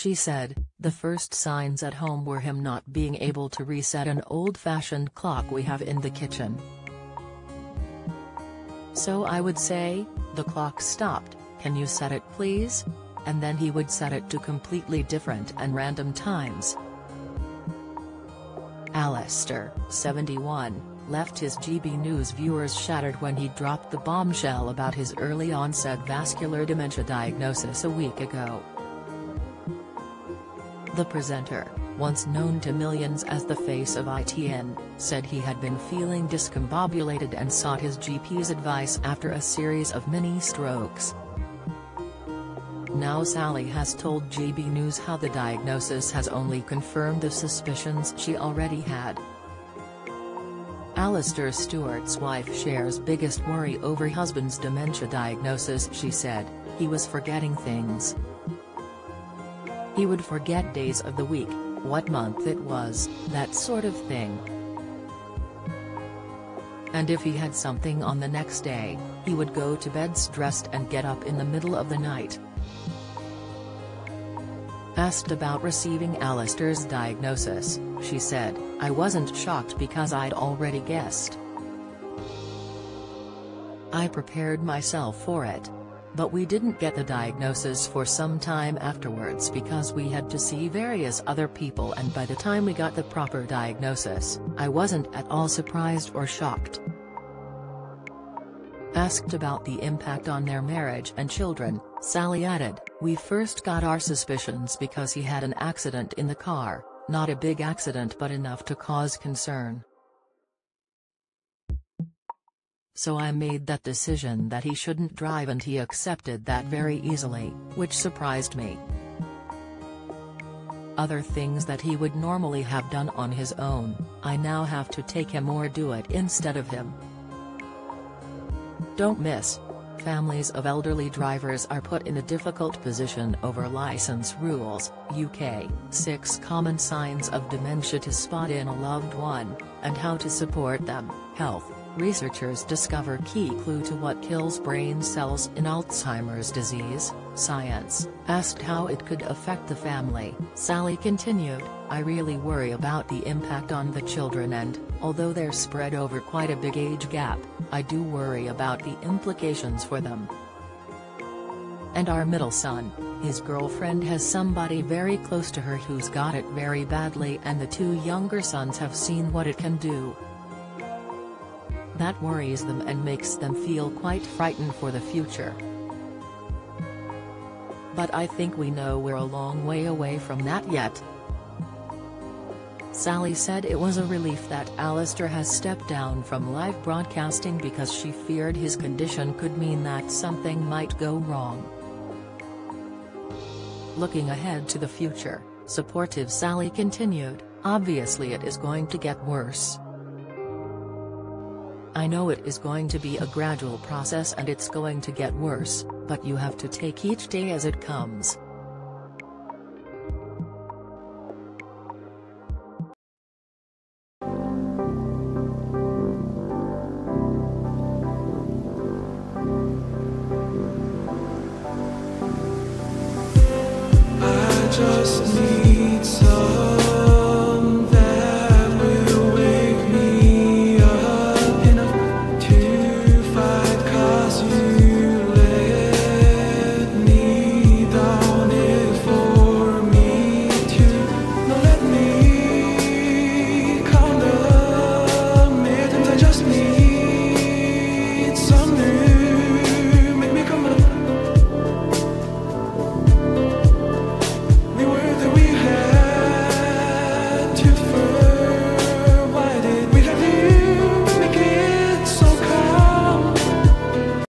she said, the first signs at home were him not being able to reset an old-fashioned clock we have in the kitchen. So I would say, the clock stopped, can you set it please? And then he would set it to completely different and random times. Alastair, 71, left his GB News viewers shattered when he dropped the bombshell about his early onset vascular dementia diagnosis a week ago. The presenter, once known to millions as the face of ITN, said he had been feeling discombobulated and sought his GP's advice after a series of mini-strokes. Now Sally has told GB News how the diagnosis has only confirmed the suspicions she already had. Alastair Stewart's wife shares biggest worry over husband's dementia diagnosis she said, he was forgetting things. He would forget days of the week, what month it was, that sort of thing. And if he had something on the next day, he would go to bed stressed and get up in the middle of the night. Asked about receiving Alastair's diagnosis, she said, I wasn't shocked because I'd already guessed. I prepared myself for it. But we didn't get the diagnosis for some time afterwards because we had to see various other people and by the time we got the proper diagnosis, I wasn't at all surprised or shocked. Asked about the impact on their marriage and children, Sally added, We first got our suspicions because he had an accident in the car, not a big accident but enough to cause concern. So I made that decision that he shouldn't drive and he accepted that very easily, which surprised me. Other things that he would normally have done on his own, I now have to take him or do it instead of him. Don't miss. Families of elderly drivers are put in a difficult position over license rules, UK, 6 common signs of dementia to spot in a loved one, and how to support them, health. Researchers discover key clue to what kills brain cells in Alzheimer's disease, Science, asked how it could affect the family, Sally continued, I really worry about the impact on the children and, although they're spread over quite a big age gap, I do worry about the implications for them. And our middle son, his girlfriend has somebody very close to her who's got it very badly and the two younger sons have seen what it can do. That worries them and makes them feel quite frightened for the future. But I think we know we're a long way away from that yet. Sally said it was a relief that Alastair has stepped down from live broadcasting because she feared his condition could mean that something might go wrong. Looking ahead to the future, supportive Sally continued, obviously it is going to get worse. I know it is going to be a gradual process and it's going to get worse, but you have to take each day as it comes. just